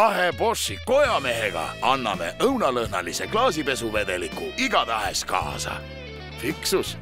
kahe Boschi kojamehega anname õunalõhnalise klaasipesuvedeliku igatahes kaasa. fiksus